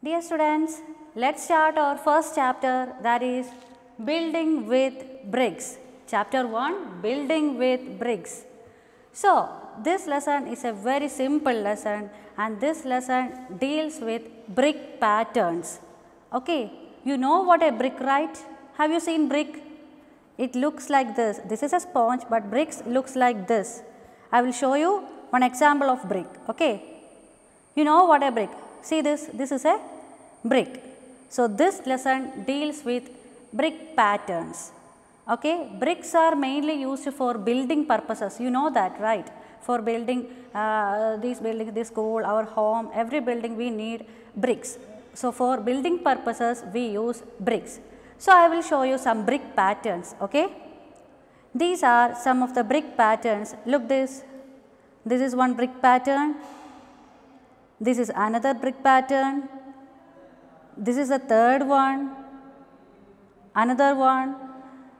Dear students, let's start our first chapter that is building with bricks. Chapter 1 building with bricks. So, this lesson is a very simple lesson and this lesson deals with brick patterns. Okay, you know what a brick right? Have you seen brick? It looks like this. This is a sponge but bricks looks like this. I will show you one example of brick. Okay. You know what a brick? See this, this is a brick. So, this lesson deals with brick patterns. Okay. Bricks are mainly used for building purposes. You know that, right? For building uh, these buildings, this school, our home, every building we need bricks. So, for building purposes we use bricks. So, I will show you some brick patterns. Okay. These are some of the brick patterns. Look this. This is one brick pattern. This is another brick pattern. This is the third one. Another one.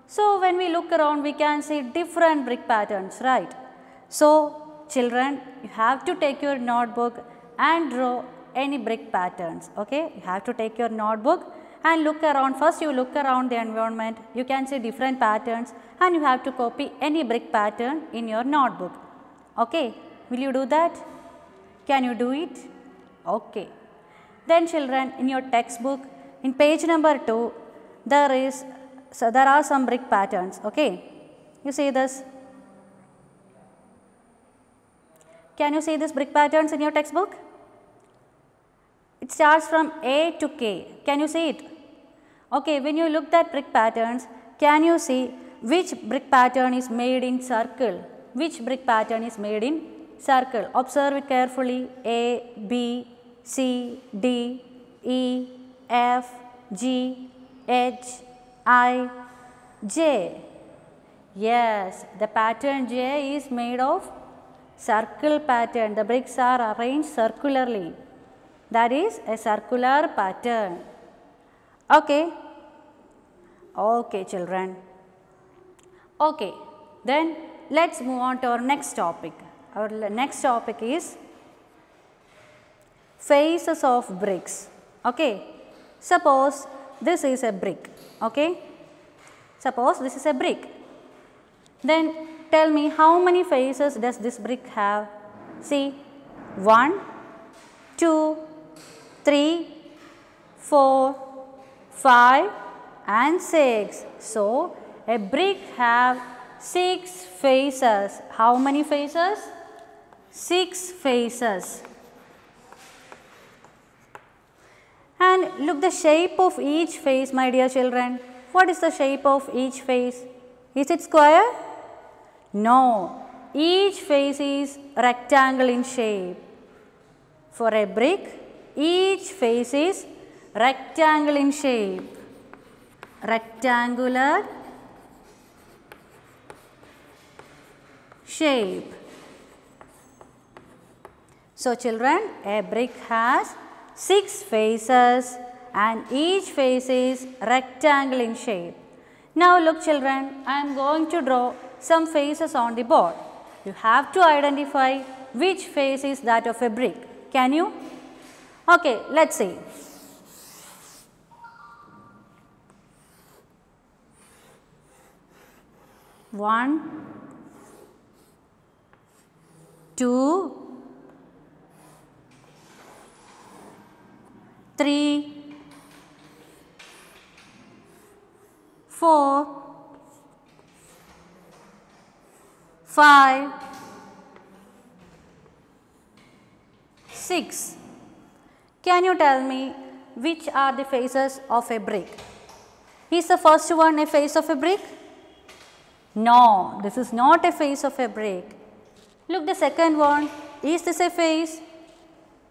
So, when we look around we can see different brick patterns, right. So, children you have to take your notebook and draw any brick patterns, okay. You have to take your notebook and look around. First you look around the environment, you can see different patterns and you have to copy any brick pattern in your notebook, okay. Will you do that? Can you do it? Okay. Then children in your textbook in page number 2 there is so there are some brick patterns okay. You see this? Can you see this brick patterns in your textbook? It starts from A to K. Can you see it? Okay, when you look at brick patterns, can you see which brick pattern is made in circle? Which brick pattern is made in circle? Observe it carefully. A, B, C, D, E, F, G, H, I, J. Yes, the pattern J is made of circle pattern. The bricks are arranged circularly. That is a circular pattern. Okay. Okay, children. Okay. Then let's move on to our next topic. Our next topic is faces of bricks. Okay. Suppose this is a brick. Okay. Suppose this is a brick. Then tell me how many faces does this brick have? See 1, 2, 3, 4, 5 and 6. So, a brick have 6 faces. How many faces? 6 faces. And look the shape of each face my dear children. What is the shape of each face? Is it square? No. Each face is rectangle in shape. For a brick, each face is rectangle in shape. Rectangular shape. So, children, a brick has 6 faces and each face is rectangle in shape. Now, look children, I am going to draw some faces on the board. You have to identify which face is that of a brick. Can you? Okay, let's see. One, two, 5, 6. Can you tell me which are the faces of a brick? Is the first one a face of a brick? No, this is not a face of a brick. Look the second one, is this a face?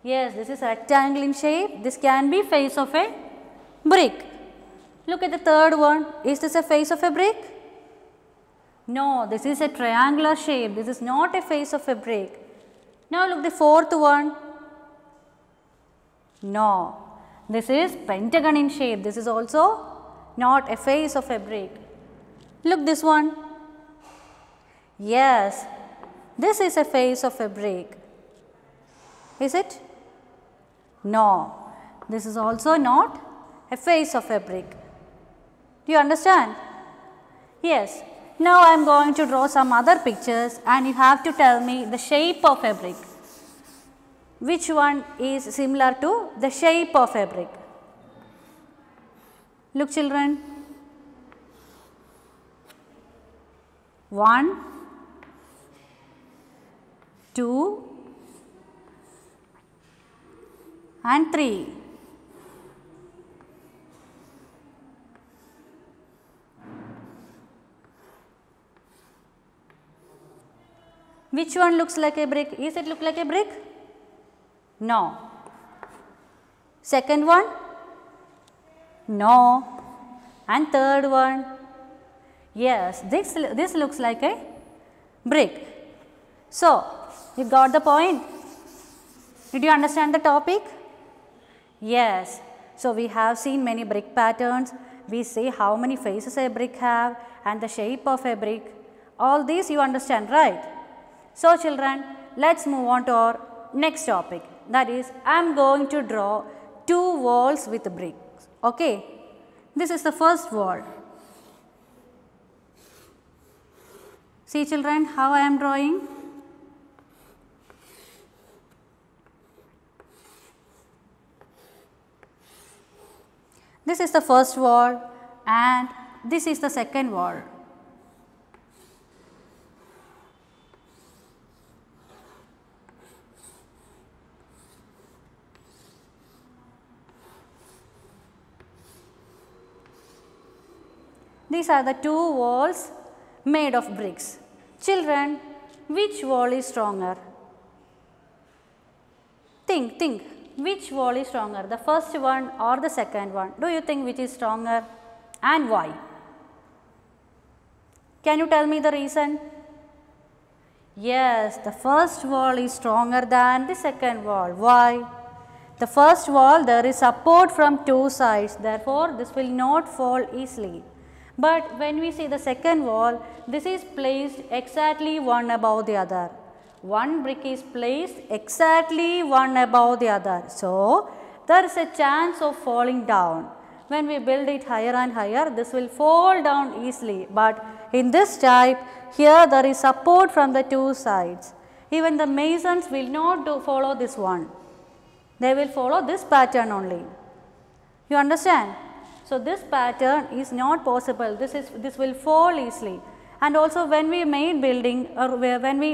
Yes, this is a rectangle in shape, this can be face of a brick. Look at the third one, is this a face of a brick? No, this is a triangular shape. This is not a face of a brick. Now look the fourth one. No, this is pentagon in shape. This is also not a face of a brick. Look this one. Yes, this is a face of a brick. Is it? No. This is also not a face of a brick. Do you understand? Yes. Now I am going to draw some other pictures and you have to tell me the shape of a brick. Which one is similar to the shape of a brick? Look children. One, two, and 3. Which one looks like a brick? Is it look like a brick? No. Second one? No. And third one? Yes, this, this looks like a brick. So, you got the point? Did you understand the topic? Yes. So, we have seen many brick patterns. We see how many faces a brick have and the shape of a brick. All these you understand, right? So, children, let's move on to our next topic. That is, I am going to draw two walls with bricks. Okay. This is the first wall. See children, how I am drawing? This is the first wall and this is the second wall. These are the two walls made of bricks. Children, which wall is stronger? Think, think. Which wall is stronger, the first one or the second one? Do you think which is stronger and why? Can you tell me the reason? Yes, the first wall is stronger than the second wall. Why? The first wall there is support from two sides therefore, this will not fall easily. But when we see the second wall, this is placed exactly one above the other one brick is placed exactly one above the other. So, there is a chance of falling down. When we build it higher and higher, this will fall down easily. But in this type, here there is support from the two sides. Even the masons will not follow this one. They will follow this pattern only. You understand? So, this pattern is not possible. This is this will fall easily. And also when we made building or when we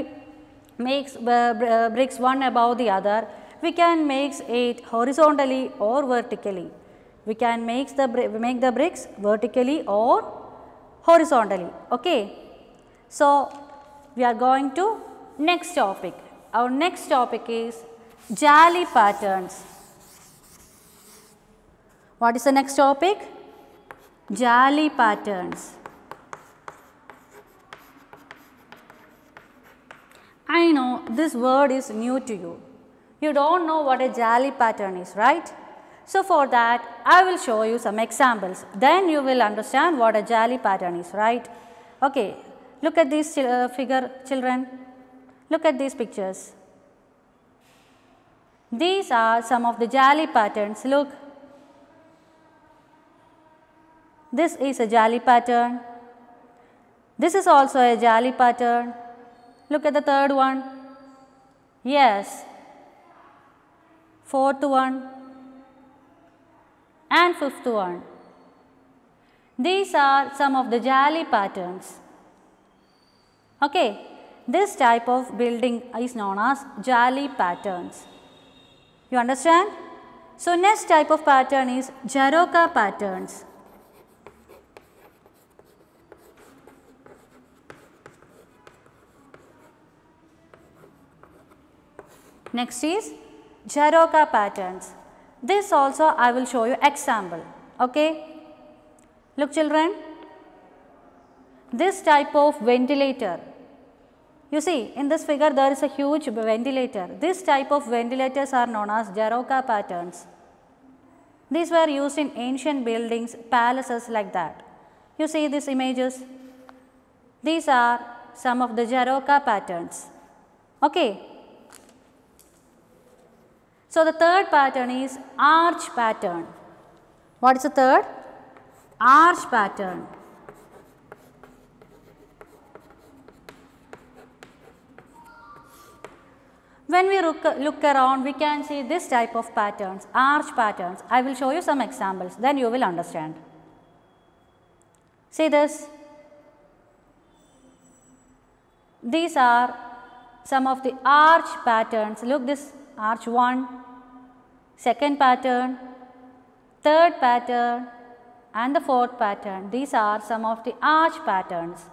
makes uh, bricks one above the other, we can make it horizontally or vertically. We can make the, make the bricks vertically or horizontally. Okay. So, we are going to next topic. Our next topic is Jali patterns. What is the next topic? Jali patterns. I know this word is new to you. You do not know what a jali pattern is, right? So, for that I will show you some examples, then you will understand what a jali pattern is, right? Okay, look at this uh, figure children, look at these pictures. These are some of the jali patterns, look. This is a jali pattern, this is also a jali pattern, Look at the third one. Yes. Fourth one and fifth one. These are some of the Jali patterns. Okay. This type of building is known as Jali patterns. You understand? So, next type of pattern is Jharokha patterns. Next is Jharokha patterns. This also I will show you example. Okay. Look children, this type of ventilator. You see in this figure there is a huge ventilator. This type of ventilators are known as Jharokha patterns. These were used in ancient buildings, palaces like that. You see these images? These are some of the Jharokha patterns. Okay. So, the third pattern is arch pattern. What is the third? Arch pattern. When we look, look around, we can see this type of patterns, arch patterns. I will show you some examples, then you will understand. See this? These are some of the arch patterns. Look this arch 1, second pattern, third pattern and the fourth pattern. These are some of the arch patterns.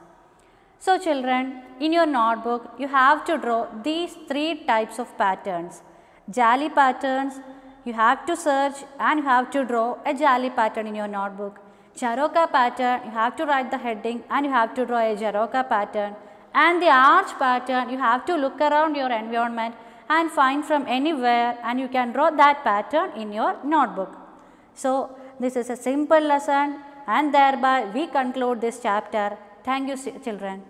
So children, in your notebook, you have to draw these three types of patterns. Jali patterns, you have to search and you have to draw a Jali pattern in your notebook. Jharokha pattern, you have to write the heading and you have to draw a Jharokha pattern. And the arch pattern, you have to look around your environment and find from anywhere and you can draw that pattern in your notebook. So, this is a simple lesson and thereby we conclude this chapter. Thank you children.